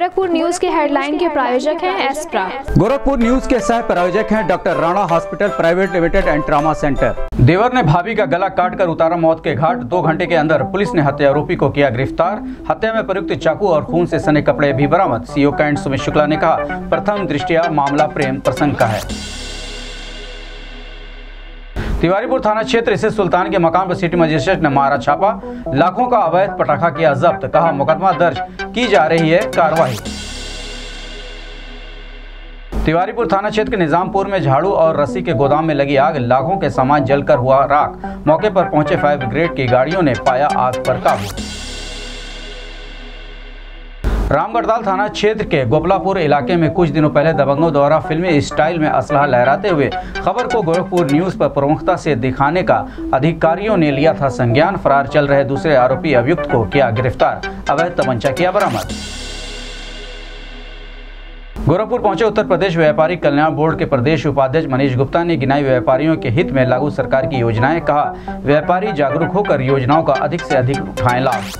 Headline के प्रायोजक हैं एस्प्रा। गोरखपुर न्यूज़ के सह प्रायोजक हैं doctor Rana hospital private limited and trauma centre. देवर ने भाभी का गला काटकर उतारा मौत के घाट। दो घंटे के अंदर पुलिस ने हत्या आरोपी को किया गिरफ़्तार। हत्या में प्रयुक्त चाकू और खून से सने कपड़े भी बरामद। सीओ कैंट सुमित शुक्ला ने कहा प्रथम दृष्टिया मामला प्रेम प्रसंग का है। तिवारीपुर थाना क्षेत्र स्थित सुल्तान के मकान पर सिटी मजिस्ट्रेट ने मारा छापा। लाखों का अवैध पटाखा किया जब्त, कहा मुकदमा दर्ज। की जा रही है कार्रवाई? तिवारीपुर थाना क्षेत्र के निजामपुर में झाड़ू और रस्सी के गोदाम में लगी आग। लाखों के सामान जलकर हुआ राख। मौके पर पहुँचे फायर ब्रिगेड की गाड़ियों ने पाया आग पर काबू। रामगढ़ताल थाना क्षेत्र के गोपलापुर इलाके में कुछ दिनों पहले दबंगों द्वारा फिल्मी स्टाइल में असलाह लहराते हुए खबर को गोरखपुर न्यूज़ पर प्रमुखता से दिखाने का अधिकारियों ने लिया था संज्ञान। फरार चल रहे दूसरे आरोपी अभियुक्त को किया गिरफ़्तार। अवैध तमंचा किया बरामद। गोरखपुर पहुँचे उत्तर प्रदेश व्यापारी कल्याण बोर्ड के प्रदेश उपाध्यक्ष मनीष गुप्ता ने गिनाई व्यापारियों के हित में लागू सरकार की योजनाएँ कहा। व्यापारी जागरूक होकर योजनाओं का अधिक से अधिक उठाएँ लाभ।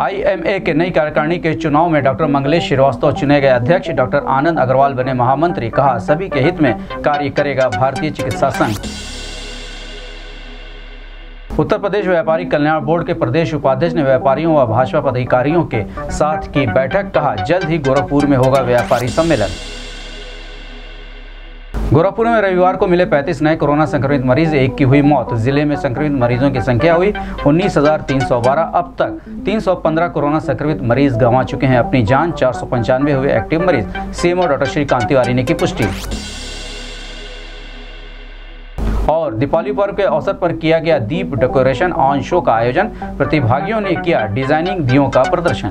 आईएमए के नई कार्यकारिणी के चुनाव में डॉक्टर मंगलेश श्रीवास्तव चुने गए अध्यक्ष डॉक्टर आनंद अग्रवाल बने महामंत्री। कहा, सभी के हित में कार्य करेगा भारतीय चिकित्सा संघ। उत्तर प्रदेश व्यापारी कल्याण बोर्ड के प्रदेश उपाध्यक्ष ने व्यापारियों व भाजपा पदाधिकारियों के साथ की बैठक। कहा, जल्द ही गोरखपुर में होगा व्यापारी सम्मेलन। गोरखपुर में रविवार को मिले 35 नए कोरोना संक्रमित मरीज़ एक की हुई मौत। ज़िले में संक्रमित मरीजों की संख्या हुई 19,312 अब तक 315 कोरोना संक्रमित मरीज़ गंवा चुके हैं। अपनी जान चार सौ पंचानवे हुए एक्टिव मरीज़। सीएमओ डॉक्टर श्रीकांत तिवारी ने की पुष्टि। और दीपावली पर्व के अवसर पर किया गया दीप डेकोरेशन ऑन शो का आयोजन। प्रतिभागियों ने किया डिज़ाइनिंग दियों का प्रदर्शन।